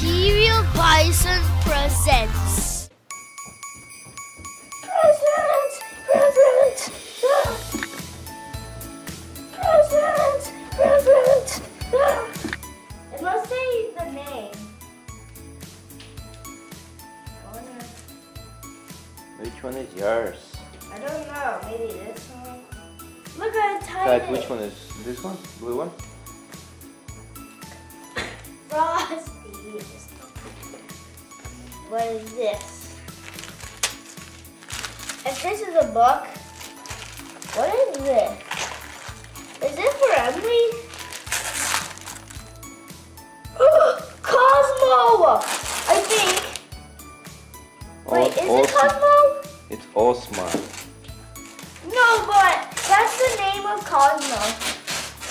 Imperial Bison presents. Present! Present! Present! Present! It must say the name. Which one is yours? I don't know. Maybe this one. Look at how Dad, tight which one is this one? Blue one? What is this? If this is a book, what is this? Is this for Emily? Cozmo! I think. Wait, is it Cozmo? It's Osmo. No, but that's the name of Cozmo.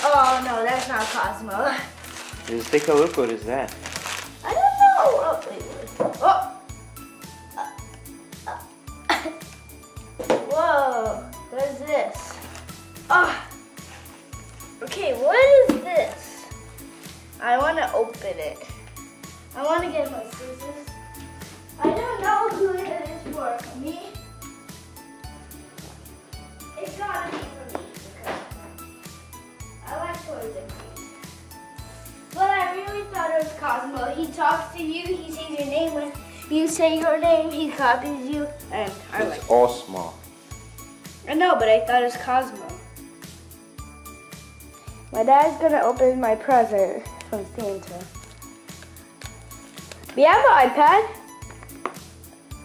Oh no, that's not Cozmo. Just take a look. What is that? What is this? Oh. Okay, what is this? I want to open it. I want to get my scissors. I don't know who it is for. Me? It's gotta be for me because I like toys and. But I really thought it was Cozmo. He talks to you, he says your name. When you say your name, he copies you. And I like It's Osmo. I know, but I thought it was Cozmo. My dad's gonna open my present from Santa. We have an iPad.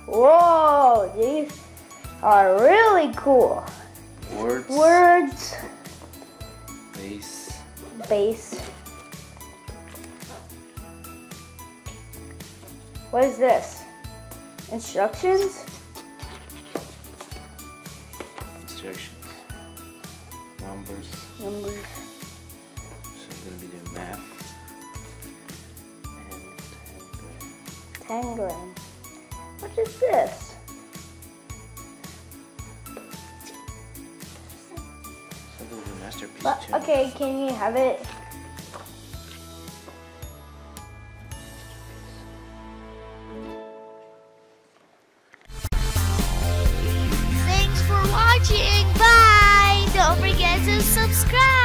Whoa, these are really cool. Words. Words, Base. base. What is this? Instructions? projections, numbers. Numbers. So I'm going to be doing math. And tangram. Tangram. What is this? Something's a masterpiece. But, okay, can you have it? Thanks for watching subscribe.